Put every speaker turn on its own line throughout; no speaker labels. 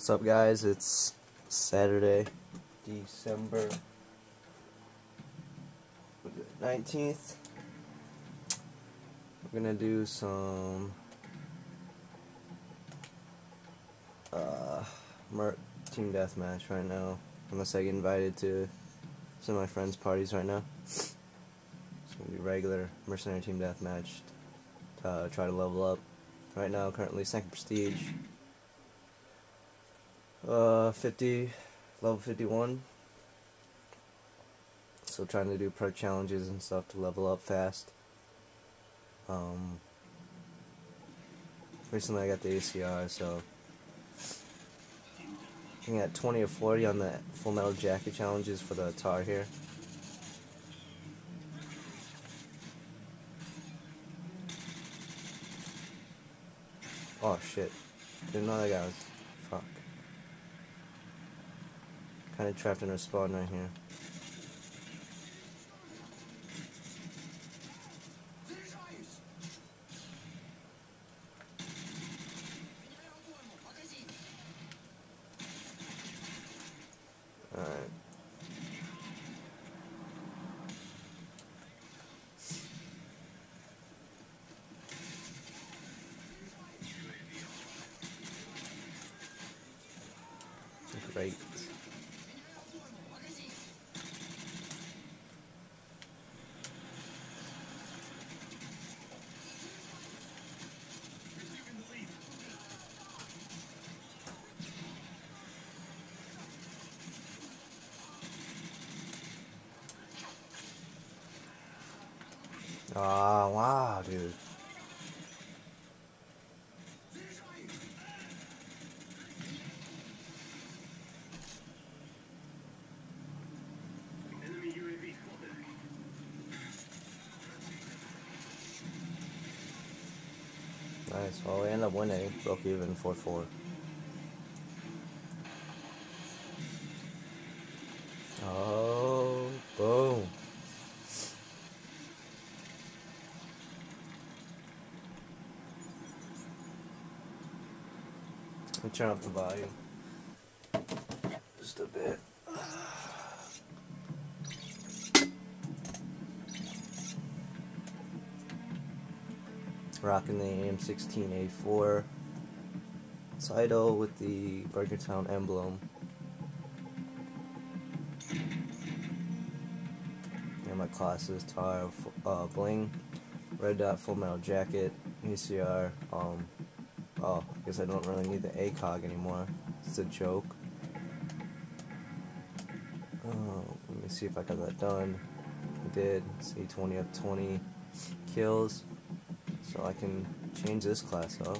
What's up, guys? It's Saturday, December 19th. We're gonna do some uh, team deathmatch right now. Unless I get invited to some of my friends' parties right now. It's gonna be regular mercenary team deathmatch. To uh, try to level up. Right now, currently second prestige. Uh, 50, level 51. So trying to do pro challenges and stuff to level up fast. Um, recently I got the ACR, so I got 20 or 40 on the Full Metal Jacket challenges for the tar here. Oh shit. Didn't know that guy was. Fuck. Kinda trapped in a spawn right here. Alright. Great. Ah, wow, dude. Nice. Well, we end up winning. Broke even 4 4. Oh, Let me turn up the volume. Just a bit. Rocking the M16A4 title with the Burger Town emblem. And my classes tar, uh, bling, red dot, full metal jacket, ECR. Um, oh, I don't really need the ACOG anymore. It's a joke. Oh, let me see if I got that done. I did. See 20 of 20 kills. So I can change this class up.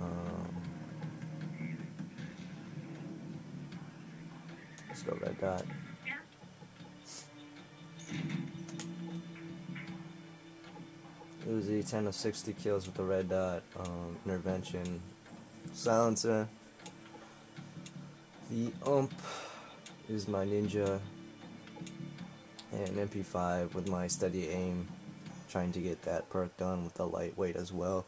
Um, let's go red dot. Uzi 10 of 60 kills with the red dot, um, intervention, silencer. The ump is my ninja and MP5 with my steady aim trying to get that perk done with the lightweight as well.